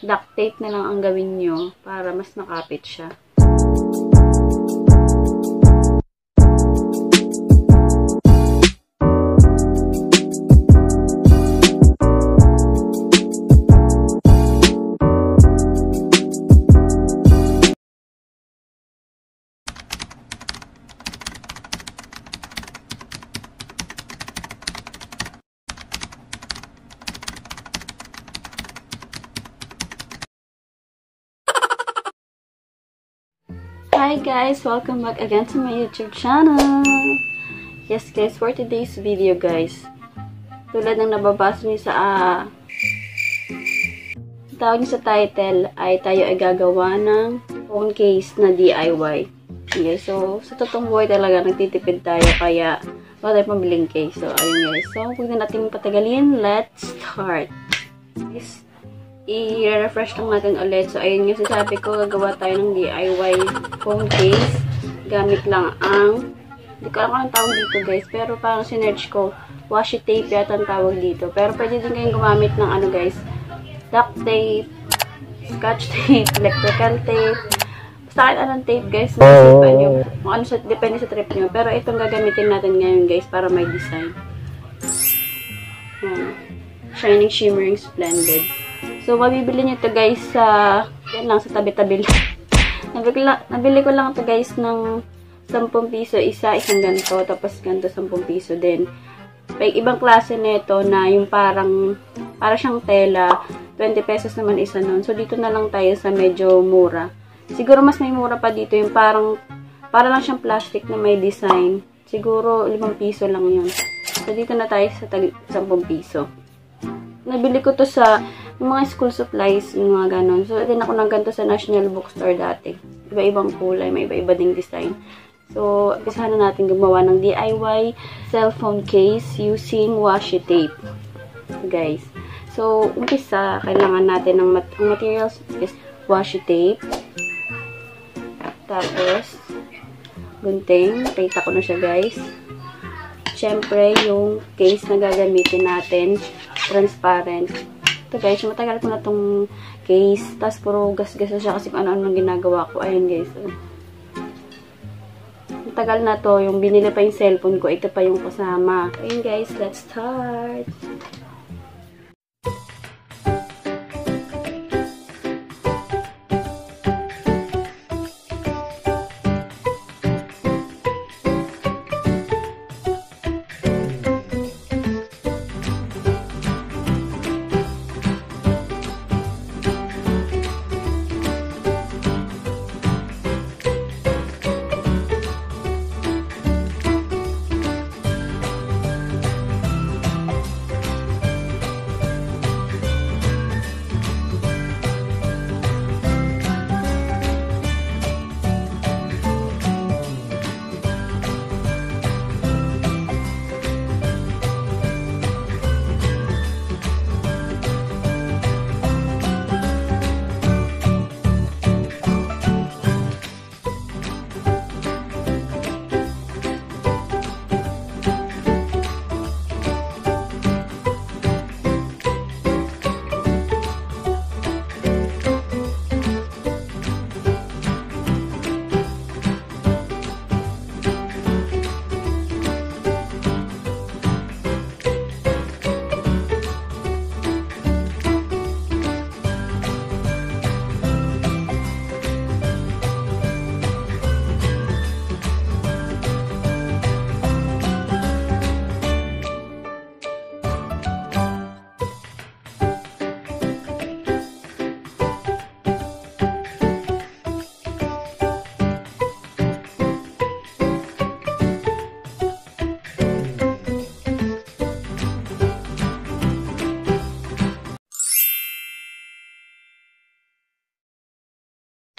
duct tape na lang ang gawin nyo para mas makapit siya. Hi guys! Welcome back again to my YouTube channel! Yes guys, for today's video guys, tulad ng nababasa niyo sa uh, tawag sa title ay tayo ay gagawa ng phone case na DIY. Okay, so sa totoong buhay talaga nagtitipid tayo kaya wala tayong pabiling case. So ayun guys, so huwag na natin patagalin, let's start! Guys, i-refresh lang natin ulit. So, ayun yung sasabi ko, gagawa tayo ng DIY phone case. Gamit lang ang, hindi ko alam kung anong tawag dito guys, pero parang sinerge ko, washi tape yata ang tawag dito. Pero pwede din kayong gumamit ng ano guys, duct tape, scotch tape, electrical tape, basta kahit anong tape guys, naisipan nyo. Kung ano sa, depende sa trip nyo. Pero itong gagamitin natin ngayon guys, para may design. Yan. Shining, shimmering, splendid. So, mabibili nyo to guys sa, yan lang, sa tabi-tabi nabili, nabili ko lang to guys ng 10 piso isa, isang ganito, tapos ganito 10 piso din. May ibang klase nito na yung parang, para siyang tela, 20 pesos naman isa nun. So, dito na lang tayo sa medyo mura. Siguro mas may mura pa dito yung parang, para lang siyang plastic na may design. Siguro 5 piso lang yun. So, dito na tayo sa 10 piso. Nabili ko to sa yung mga school supplies, mga ganon. So, din ako ng ganito sa National Bookstore dati. Iba-ibang kulay, may iba-iba ding design. So, umpisahan na natin gumawa ng DIY cellphone case using washi tape. Guys. So, umpisa, kailangan natin ng mat materials is washi tape. Tapos, gunting. Kita ko na siya, guys. Siyempre, yung case na gagamitin natin, transparent. Ito guys, matagal ko na tong case. Tapos puro gas-gas siya kasi ano-ano ginagawa ko. Ayun guys. Matagal na to. Yung binili pa yung cellphone ko. Ito pa yung kasama. Ayun guys, let's start.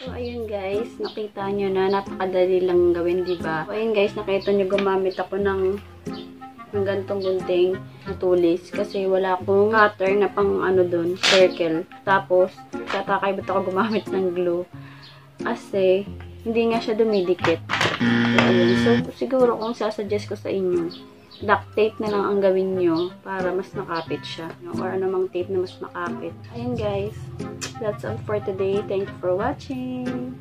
So, ayun guys, nakita nyo na napakadali lang gawin, di ba? So, ayun guys, nakita nyo gumamit ako ng ng gantong gunting na tulis kasi wala akong cutter na pang ano dun, circle. Tapos, tatakaibot ako gumamit ng glue kasi hindi nga siya dumidikit. So, siguro kung sasuggest ko sa inyo, duct tape na lang ang gawin nyo para mas nakapit siya. Or anumang tape na mas makapit. Ayun guys. That's all for today. Thank you for watching.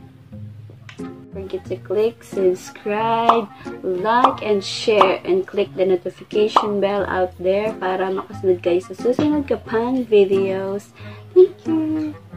Forget to click subscribe, like, and share, and click the notification bell out there para makasunod kayo sa susunod ka pang videos. Thank you!